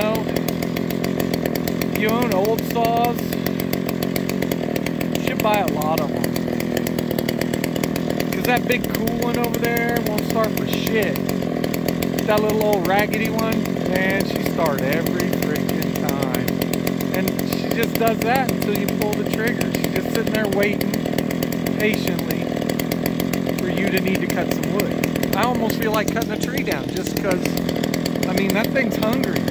know, if you own old saws, you should buy a lot of them. Because that big cool one over there won't start for shit. That little old raggedy one, man, she start every freaking time. And she just does that until you pull the trigger. She's just sitting there waiting patiently for you to need to cut some wood. I almost feel like cutting a tree down just because, I mean, that thing's hungry.